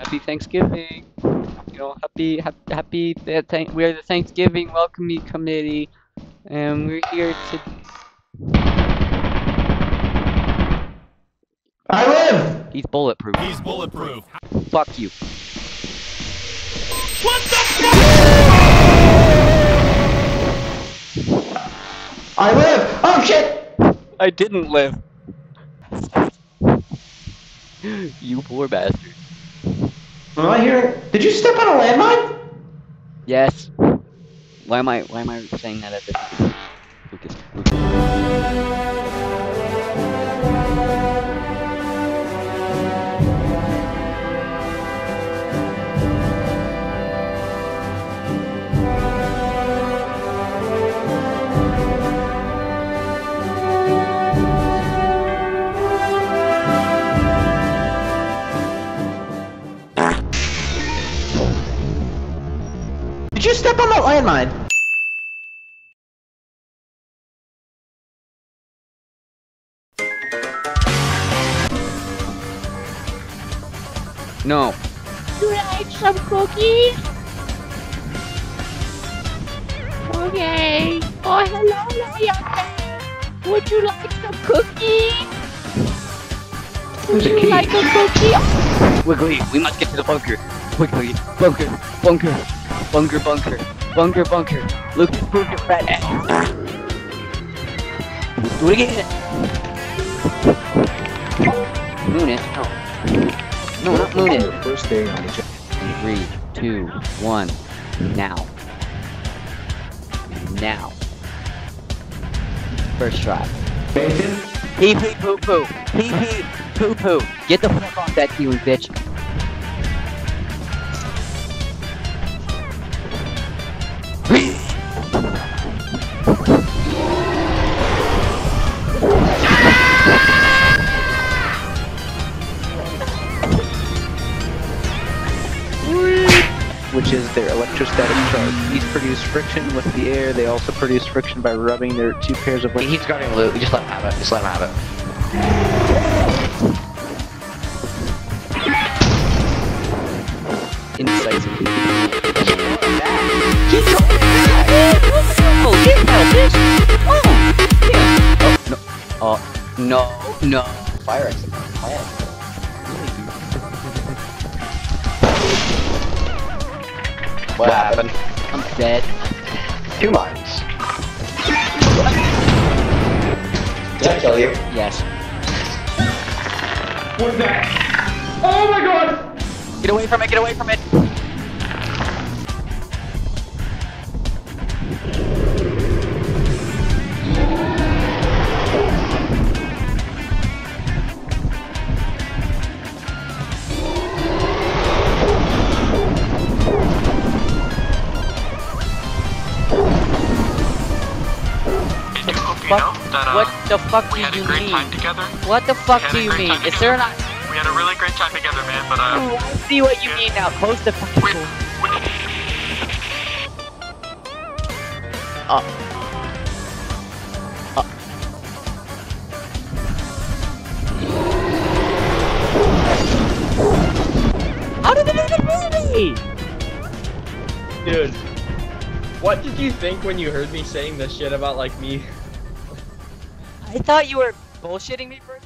happy Thanksgiving. You know, happy, happy, happy. th- We're the Thanksgiving Welcoming Committee, and we're here to. I live! He's bulletproof. He's bulletproof. Fuck you. What the fuck? I live! Oh shit! I didn't live. you poor bastard. Am I hearing? Did you step on a landmine? Yes. Why am I? Why am I saying that at this? Lucas. Lucas. Did you step on that landmine? No. Do you like some cookies? Okay. Oh, hello, Leon. Would you like some cookies? Would There's a you key. like a cookie? Wiggly, we must get to the bunker. Quickly. Bunker. Bunker. Bunker. Bunker. Bunker. Bunker. Lucas, prove your fat ass. Do it again. Moon it. No. No, not moon it. First day on the job. Three, two, one. Now. Now. First try. Nathan? Pee pee poo poo. Pee pee poo poo. Get the fuck off that Kiwi bitch. Which is their electrostatic charge. These produce friction with the air. They also produce friction by rubbing their two pairs of wings. He's guarding loot. Just let him have it. Just let him have it. Incisively. Oh, no, no. Fire exit. Plant. What happened? I'm dead. Two mines. Did I kill you? Yes. What's that? Oh my god! Get away from it, get away from it! Fuck, uh, what the fuck do we had a you mean? What the fuck do you mean? time Is there not? We had a really great time together, man. But uh, Oh, I see what you mean now. Close the fucking we, door. we, How did it even move me? Dude, what did you think when you heard me saying this shit about like me? I thought you were bullshitting me for a